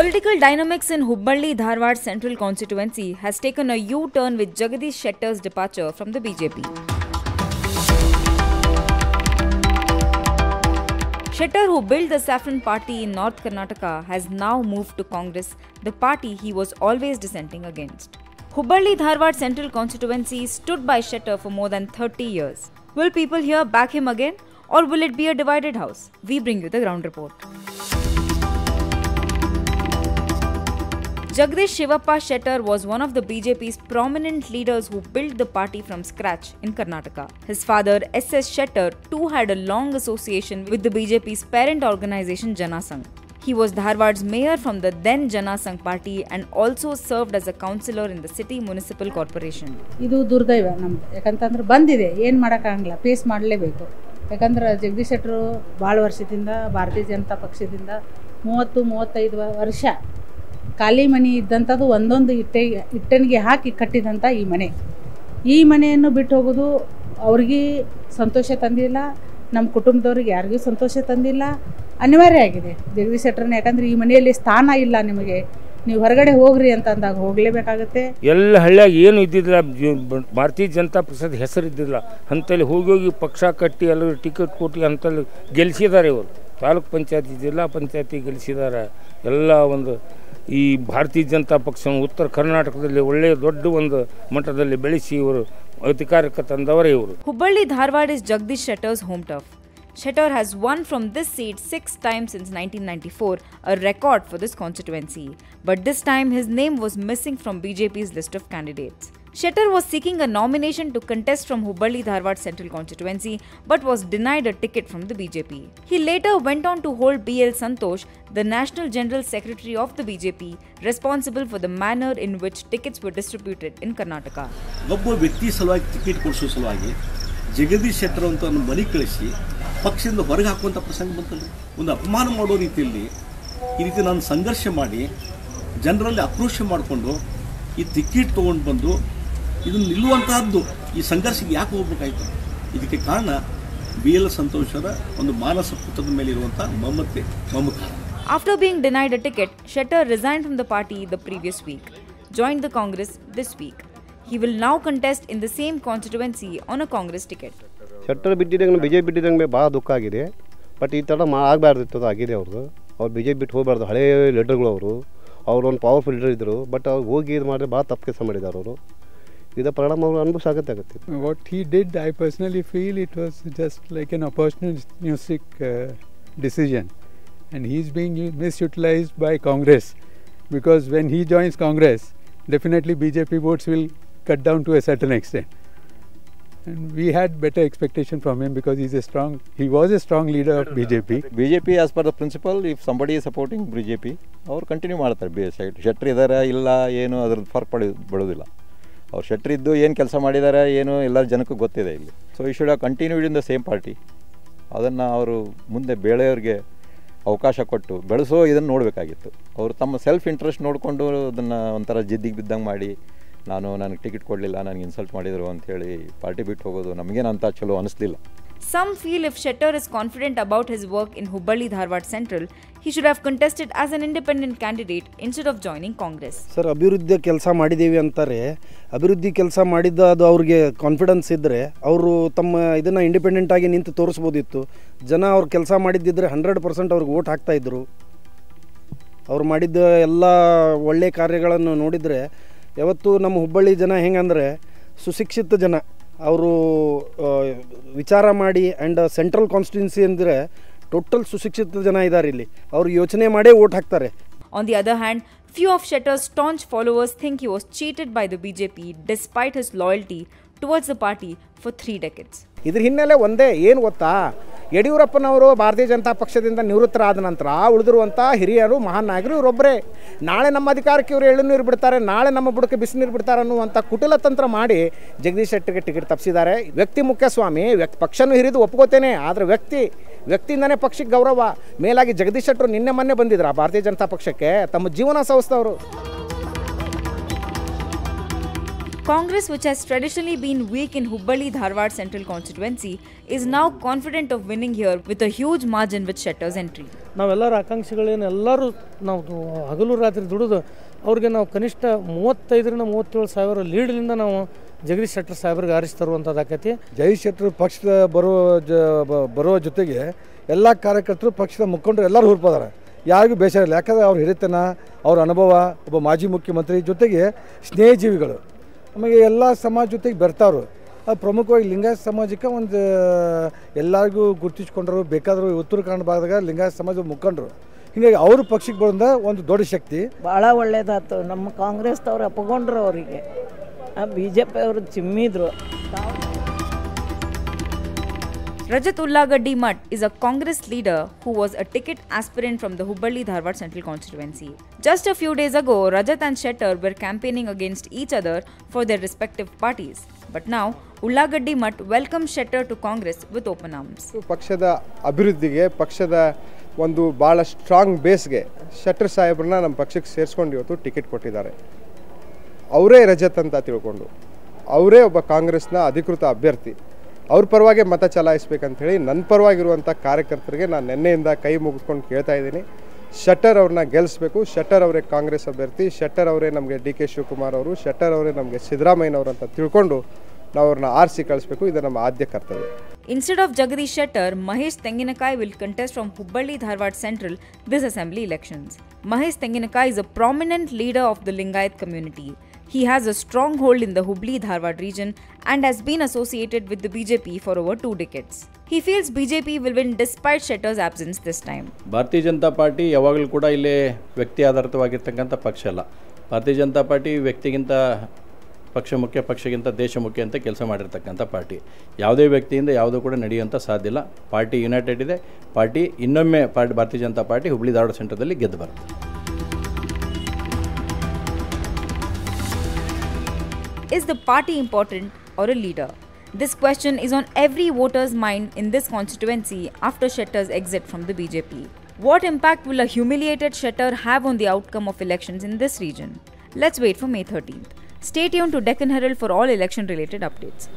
Political dynamics in Hubballi Dharwad Central Constituency has taken a U turn with Jagadish Shettar's departure from the BJP. Shettar, who built the Saffron Party in North Karnataka, has now moved to Congress, the party he was always dissenting against. Hubballi Dharwad Central Constituency stood by Shettar for more than 30 years. Will people here back him again, or will it be a divided house? We bring you the ground report. Jagdish Shivappa Shettar was one of the BJP's prominent leaders who built the party from scratch in Karnataka. His father, S.S. Shettar, too had a long association with the BJP's parent organization Janasangh. He was Dharwad's mayor from the then Janasang party and also served as a councillor in the city municipal corporation. ಇದು ದುರ್ದೈವ ನಮ್ದು ಯಾಕಂತಂದ್ರೆ ಬಂದಿದೆ ಏನು ಮಾಡೋಕ್ಕಾಗಲ್ಲ face ಮಾಡಲೇಬೇಕು ಯಾಕಂದ್ರೆ ಜಗದೀಶ್ ಶೆಟ್ಟರು ಭಾಳ ವರ್ಷದಿಂದ ಭಾರತೀಯ ಜನತಾ ಪಕ್ಷದಿಂದ ಮೂವತ್ತು ಮೂವತ್ತೈದು ವರ್ಷ ಖಾಲಿ ಮನೆ ಇದ್ದಂಥದ್ದು ಒಂದೊಂದು ಇಟ್ಟೆ ಇಟ್ಟನಿಗೆ ಹಾಕಿ ಕಟ್ಟಿದಂಥ ಈ ಮನೆ. ಈ ಮನೆಯನ್ನು ಬಿಟ್ಟು ಹೋಗೋದು ಅವ್ರಿಗೆ ಸಂತೋಷ ತಂದಿಲ್ಲ, ನಮ್ಮ ಕುಟುಂಬದವ್ರಿಗೆ ಯಾರಿಗೂ ಸಂತೋಷ ತಂದಿಲ್ಲ, ಅನಿವಾರ್ಯ ಆಗಿದೆ. ಜಗದೀಶ್ ಶೆಟ್ಟರ್ನ ಯಾಕಂದ್ರೆ ಈ ಮನೆಯಲ್ಲಿ ಸ್ಥಾನ ಇಲ್ಲ ನಿಮಗೆ. ನೀವು ಹೊರಗಡೆ ಹೋಗ್ರಿ ಅಂತ ಅಂದಾಗ ಹೋಗಲೇಬೇಕಾಗತ್ತೆ. ಎಲ್ಲ ಹಳ್ಳಿಯಾಗ ಏನು ಇದ್ದಿದ್ದಿಲ್ಲ ಭಾರತೀಯ ಜನತಾ ಪಕ್ಷದ ಹೆಸರು ಇದ್ದಿಲ್ಲ ಅಂತಲ್ಲಿ ಹೋಗಿ ಹೋಗಿ ಪಕ್ಷ ಕಟ್ಟಿ ಎಲ್ಲರೂ ಟಿಕೆಟ್ ಕೊಟ್ಟು ಅಂತಲ್ಲಿ ಗೆಲ್ಲಿಸಿದ್ದಾರೆ ಇವರು. ತಾಲೂಕ್ ಪಂಚಾಯತಿ, ಜಿಲ್ಲಾ ಪಂಚಾಯತಿ ಗೆಲ್ಲಿಸಿದ್ದಾರೆ ಎಲ್ಲ ಒಂದು ಈ ಭಾರತೀಯ ಜನತಾ ಪಕ್ಷ ಉತ್ತರ ಕರ್ನಾಟಕದಲ್ಲಿ ಒಳ್ಳೆಯ ದೊಡ್ಡ ಒಂದು ಮಟ್ಟದಲ್ಲಿ ಬೆಳೆಸಿ ಇವರು ಅಧಿಕಾರಕ್ಕೆ ತಂದವರೇ ಇವರು Hubballi Dharwad is Jagadish Shettar's home turf. Shettar has won from this seat six times since 1994, a record for this constituency. But this time his name was missing from BJP's list of candidates. Shettar was seeking a nomination to contest from Hubballi Dharwad Central Constituency but was denied a ticket from the BJP. He later went on to hold BL Santosh, the National General Secretary of the BJP, responsible for the manner in which tickets were distributed in Karnataka. ಒಬ್ಬ ವ್ಯಕ್ತಿ ಸಲುವಾಗಿ ticket ಕೊಡಿಸೋ ಸಲುವಾಗಿ ಜಗದೀಶ್ ಶೆಟ್ಟರ್ ಅಂತ ಒಂದು ಮನೆ ಕಳಿಸಿ ಪಕ್ಷದಿಂದ ಹೊರಗೆ ಹಾಕುವಂಥ ಪ್ರಸಂಗ ಬಂತಲ್ಲಿ. ಒಂದು ಅಪಮಾನ ಮಾಡೋ ರೀತಿಯಲ್ಲಿ ಈ ರೀತಿ ನಾನು ಸಂಘರ್ಷ ಮಾಡಿ ಜನರಲ್ಲಿ ಆಕ್ರೋಶ ಮಾಡಿಕೊಂಡು ಈ ಟಿಕೆಟ್ ತೊಗೊಂಡು ಬಂದು ಇದನ್ನು ನಿಲ್ಲುವಂತಹದ್ದು ಈ ಸಂಘರ್ಷಕ್ಕೆ ಯಾಕೆ ಹೋಗ್ಬೇಕಾಯ್ತು? ಇದಕ್ಕೆ ಕಾರಣ ಬಿ ಎಲ್ ಸಂತೋಷದ ಒಂದು ಮಾನಸ ಪುತ್ರದ ಮೇಲೆ ಇರುವಂಥ ಮಮತೆ Mamata after being denied a ticket Shettar resign from the party the previous week join the Congress this week he will now contest in the same constituency on a Congress ticket Shettar ಬಿಟ್ಟಿದ್ದಂಗೆ B J P ಬಿಟ್ಟಿದ್ದಂಗೆ ಭಾಳ ದುಃಖ ಆಗಿದೆ but ಈ ಥರ ಮಾ ಆಗಬಾರ್ದಿತ್ತು ಅದು ಆಗಿದೆ ಅವ್ರದ್ದು ಅವ್ರು ಬಿ ಜೆ ಪಿ ಬಿಟ್ಟು ಹೋಗಬಾರ್ದು ಹಳೇ ಲೀಡರ್ಗಳು ಅವರು ಅವರು ಒಂದು ಪವರ್ಫುಲ್ ಲೀಡರ್ ಇದ್ದರು ಬಟ್ ಅವ್ರು ಹೋಗಿ ಇದು ಮಾಡಿದ್ರೆ ಭಾಳ ತಪ್ಪು ಕೆಲಸ ಮಾಡಿದ್ದಾರೆ ಅವರು ಇದರ ಪರಿಣಾಮ ಅವರು ಅನುಭವಿಸಾಗತ್ತೆ ಆಗುತ್ತೆ What he did, I personally feel it was just like an opportunistic uh, decision. And he's being u- misutilized by Congress because when he joins Congress, definitely BJP votes will cut down to a certain extent. And we had better expectation from him because he's a strong, he was a strong leader of BJP. B J P as per the somebody if somebody BJP, supporting B J P ಅವ್ರು continue ಮಾಡ್ತಾರೆ beside Shettar ಇದ್ದಾರೆ ಇಲ್ಲ ಏನು ಅದ್ರದ್ದು ಫರ್ಕ್ ಪಡಿ ಬಿಡೋದಿಲ್ಲ. ಅವ್ರು ಶೆಟ್ರ್ ಇದ್ದು ಏನು ಕೆಲಸ ಮಾಡಿದ್ದಾರೆ ಏನು ಎಲ್ಲ ಜನಕ್ಕೂ ಗೊತ್ತಿದೆ ಇಲ್ಲಿ. So he should continue in the same party ಅದನ್ನು ಅವರು ಮುಂದೆ ಬೇಳೆಯವ್ರಿಗೆ ಅವಕಾಶ ಕೊಟ್ಟು ಬೆಳೆಸೋ ಇದನ್ನು ನೋಡಬೇಕಾಗಿತ್ತು. ಅವರು ತಮ್ಮ ಸೆಲ್ಫ್ ಇಂಟ್ರೆಸ್ಟ್ ನೋಡಿಕೊಂಡು ಅದನ್ನು ಒಂಥರ ಜಿದ್ದಿಗೆ ಬಿದ್ದಂಗೆ ಮಾಡಿ ನಾನು ನನಗೆ ಟಿಕೆಟ್ ಕೊಡಲಿಲ್ಲ ನನಗೆ ಇನ್ಸಲ್ಟ್ ಮಾಡಿದರು ಅಂಥೇಳಿ ಪಾರ್ಟಿ ಬಿಟ್ಟು ಹೋಗೋದು ನಮಗೇನಂತ ಚಲೋ ಅನಿಸ್ಲಿಲ್ಲ. Some feel if Shettar is confident about his work in Hubballi Dharwad Central, he should have contested as an independent candidate instead of joining Congress. Sir ಅಭಿವೃದ್ಧಿ ಕೆಲಸ ಮಾಡಿದ್ದೀವಿ ಅಂತಾರೆ. ಅಭಿವೃದ್ಧಿ ಕೆಲಸ ಮಾಡಿದ್ದ ಅದು ಅವ್ರಿಗೆ ಕಾನ್ಫಿಡೆನ್ಸ್ ಇದ್ದರೆ ಅವರು ತಮ್ಮ ಇದನ್ನು ಇಂಡಿಪೆಂಡೆಂಟ್ ಆಗಿ ನಿಂತು ತೋರಿಸ್ಬೋದಿತ್ತು. ಜನ ಅವ್ರು ಕೆಲಸ ಮಾಡಿದ್ದಿದ್ರೆ ಹಂಡ್ರೆಡ್ ಪರ್ಸೆಂಟ್ ಅವ್ರಿಗೆ ಓಟ್ ಹಾಕ್ತಾಯಿದ್ರು ಅವ್ರು ಮಾಡಿದ್ದ ಎಲ್ಲ ಒಳ್ಳೆ ಕಾರ್ಯಗಳನ್ನು ನೋಡಿದರೆ ಯಾವತ್ತು ನಮ್ಮ ಹುಬ್ಬಳ್ಳಿ ಜನ ಹೆಂಗಂದರೆ ಸುಶಿಕ್ಷಿತ ಜನ. ಅವರು ವಿಚಾರ ಮಾಡಿ ಆ್ಯಂಡ್ ಸೆಂಟ್ರಲ್ ಕಾನ್ಸ್ಟಿಟ್ಯೂನ್ಸಿ ಅಂದರೆ ಟೋಟಲ್ ಸುಶಿಕ್ಷಿತ ಜನ ಇದ್ದಾರೆ ಇಲ್ಲಿ. ಅವರು ಯೋಚನೆ ಮಾಡೇ ಓಟ್ ಹಾಕ್ತಾರೆ. On the other hand few of Shettar's of followers think followers was cheated by the B J P despite his loyalty towards the party for three decades ಇದ್ರ ಹಿನ್ನೆಲೆ ಒಂದೇ ಏನು ಗೊತ್ತಾ? ಯಡಿಯೂರಪ್ಪನವರು ಭಾರತೀಯ ಜನತಾ ಪಕ್ಷದಿಂದ ನಿವೃತ್ತರಾದ ನಂತರ ಉಳಿದಿರುವಂಥ ಹಿರಿಯರು, ಮಹಾನ್ ನಾಯಕರು ಇವರೊಬ್ಬರೇ. ನಾಳೆ ನಮ್ಮ ಅಧಿಕಾರಕ್ಕೆ ಇವರು ಎಳ್ಳು ನೀರು ಬಿಡ್ತಾರೆ, ನಾಳೆ ನಮ್ಮ ಬುಡಕ್ಕೆ ಬಿಸಿನೀರು ಬಿಡ್ತಾರೆ ಅನ್ನುವಂಥ ಕುಟಿಲ ತಂತ್ರ ಮಾಡಿ ಜಗದೀಶ್ ಶೆಟ್ಟಿಗೆ ಟಿಕೆಟ್ ತಪ್ಪಿಸಿದ್ದಾರೆ ವ್ಯಕ್ತಿ ಮುಖ್ಯ ಸ್ವಾಮಿ ವ್ಯಕ್ತಿ ಪಕ್ಷನೂ ಹಿರಿದು ಒಪ್ಕೋತೇನೆ, ಆದರೆ ವ್ಯಕ್ತಿ, ವ್ಯಕ್ತಿಯಿಂದನೇ ಪಕ್ಷಕ್ಕೆ ಗೌರವ. ಮೇಲಾಗಿ ಜಗದೀಶ್ ಶೆಟ್ಟರು ನಿನ್ನೆ ಮೊನ್ನೆ ಬಂದಿದ್ರ ಭಾರತೀಯ ಜನತಾ ಪಕ್ಷಕ್ಕೆ, ತಮ್ಮ ಜೀವನ ಸವಸ್ತವರು Congress, which has traditionally been weak in Hubbali Dharwad Central constituency, is now confident of winning here with a huge margin with Shetter's entry. ನಾವೆಲ್ಲರ ಆಕಾಂಕ್ಷಿಗಳೇನು ಎಲ್ಲರೂ ನಾವು ಹಗಲು ರಾತ್ರಿ ದುಡಿದು ಅವ್ರಿಗೆ ನಾವು ಕನಿಷ್ಠ ಮೂವತ್ತೈದರಿಂದ ಮೂವತ್ತೇಳು ಸಾವಿರ ಲೀಡ್ಲಿಂದ ನಾವು ಜಗದೀಶ್ ಶೆಟ್ಟರ್ ಸಾಹೇಬ್ರಿಗೆ ಆರಿಸಿ ತರುವಂಥದ್ದಾಕೈತಿ ಜಗದೀಶ್ ಶೆಟ್ಟರ್ ಪಕ್ಷದ ಬರೋ ಜ ಬರೋ ಬರುವ ಜೊತೆಗೆ ಎಲ್ಲ ಕಾರ್ಯಕರ್ತರು ಪಕ್ಷದ ಮುಖಂಡರು ಎಲ್ಲರೂ ಹುರ್ಪದಾರೆ. ಯಾರಿಗೂ ಬೇಸರ ಇಲ್ಲ. ಯಾಕಂದರೆ ಅವ್ರ ಹಿರಿತನ ಅವ್ರ ಅನುಭವ ಒಬ್ಬ ಮಾಜಿ ಮುಖ್ಯಮಂತ್ರಿ ಜೊತೆಗೆ ಸ್ನೇಹಜೀವಿಗಳು. ಆಮೇಲೆ ಎಲ್ಲ ಸಮಾಜ ಜೊತೆಗೆ ಬರ್ತಾವ್ರು. ಅದು ಪ್ರಮುಖವಾಗಿ ಲಿಂಗಾಯತ ಸಮಾಜಕ್ಕೆ ಒಂದು, ಎಲ್ಲರಿಗೂ ಗುರುತಿಸ್ಕೊಂಡ್ರು, ಬೇಕಾದರೂ ಉತ್ತರ ಕನ್ನಡ ಭಾಗದಾಗ ಲಿಂಗಾಯತ ಸಮಾಜ ಮುಖಂಡರು. ಹೀಗಾಗಿ ಅವ್ರ ಪಕ್ಷಕ್ಕೆ ಬಂದ ಒಂದು ದೊಡ್ಡ ಶಕ್ತಿ. ಭಾಳ ಒಳ್ಳೇದಾಯ್ತು. ನಮ್ಮ ಕಾಂಗ್ರೆಸ್ದವ್ರು ಅಪ್ಪಗೊಂಡ್ರು ಅವರಿಗೆ. ಬಿ ಜೆ ಪಿ ಅವರು ಚಿಮ್ಮಿದ್ರು. Rajat Ullagaddi Mutt is a Congress leader who was a ticket aspirant from the Hubballi Dharwad Central constituency. Just a few days ago, Rajat and Shetter were campaigning against each other for their respective parties. But now, Ullagaddi Mutt welcomes Shetter to Congress with open arms. ಪಕ್ಷದ ಅಭಿವೃದ್ಧಿಗೆ ಪಕ್ಷದ ಒಂದು ಭಾಳ strong ಬೇಸ್ಗೆ ಶೆಟ್ಟರ್ ಸಾಹೇಬ್ರನ್ನ ನಮ್ಮ ಪಕ್ಷಕ್ಕೆ ಸೇರಿಸ್ಕೊಂಡು ಇವತ್ತು ಟಿಕೆಟ್ ಕೊಟ್ಟಿದ್ದಾರೆ ಅವರೇ ರಜತ್ ಅಂತ ತಿಳ್ಕೊಂಡು ಅವರೇ ಒಬ್ಬ ಕಾಂಗ್ರೆಸ್ನ ಅಧಿಕೃತ ಅಭ್ಯರ್ಥಿ ಅವ್ರ ಪರವಾಗಿ ಮತ ಚಲಾಯಿಸ್ಬೇಕಂಥೇಳಿ ನನ್ನ ಪರವಾಗಿರುವಂಥ ಕಾರ್ಯಕರ್ತರಿಗೆ ನಾನು ನಿನ್ನೆಯಿಂದ ಕೈ ಮುಗಿಸ್ಕೊಂಡು ಕೇಳ್ತಾ ಇದ್ದೀನಿ. ಶೆಟ್ಟರ್ ಅವ್ರನ್ನ ಗೆಲ್ಲಿಸ್ಬೇಕು ಶೆಟ್ಟರ್ ಅವರೇ ಕಾಂಗ್ರೆಸ್ ಅಭ್ಯರ್ಥಿ. ಶೆಟ್ಟರ್ ಅವರೇ ನಮಗೆ ಡಿ ಕೆ ಶಿವಕುಮಾರ್ ಅವರು. ಶೆಟ್ಟರ್ ಅವರೇ ನಮಗೆ ಸಿದ್ದರಾಮಯ್ಯನವರು ಅಂತ ತಿಳ್ಕೊಂಡು ನಾವು ಆರ್ಸಿ ಆರಿಸಿ ಕಳಿಸ್ಬೇಕು ಇದು ನಮ್ಮ ಆದ್ಯ ಕರ್ತವ್ಯ. Instead of Jagadish Shettar Mahesh Tenginkai will contest from Hubballi Dharwad central this assembly elections Mahesh Tenginkai is a prominent leader of the Lingayat community he has a strong hold in the Hubli Dharwad region and has been associated with the B J P for over two decades he feels B J P will win despite Shettar's absence this time Bharatiya Janata Party ಯಾವಾಗಲೂ ಕೂಡ ಇಲ್ಲಿ ವ್ಯಕ್ತಿ ಆಧಾರಿತವಾಗಿರ್ತಕ್ಕಂಥ ಪಕ್ಷ ಅಲ್ಲ. ಭಾರತೀಯ Janata party ವ್ಯಕ್ತಿಗಿಂತ ಪಕ್ಷ ಮುಖ್ಯ ಪಕ್ಷಗಿಂತ ದೇಶ ಮುಖ್ಯ ಅಂತ ಕೆಲಸ ಮಾಡಿರ್ತಕ್ಕಂಥ ಪಾರ್ಟಿ ಯಾವುದೇ ವ್ಯಕ್ತಿಯಿಂದ ಯಾವುದೂ ಕೂಡ ನಡೆಯುವಂಥ ಸಾಧ್ಯ ಇಲ್ಲ ಪಾರ್ಟಿ ಯುನೈಟೆಡ್ ಇದೆ ಪಾರ್ಟಿ ಇನ್ನೊಮ್ಮೆ ಪಾರ್ಟಿ ಭಾರತೀಯ ಜನತಾ ಪಾರ್ಟಿ ಹುಬ್ಳಿ ಧಾರವಾಡ ಸೆಂಟರ್ದಲ್ಲಿ ಗೆದ್ದು ಬರುತ್ತೆ Is the party important or a leader? This question is on every voter's mind in this constituency after Shetter's exit from the BJP. What impact will a humiliated Shetter have on the outcome of elections in this region? Let's wait for May 13th. Stay tuned to Deccan Herald for all election related updates.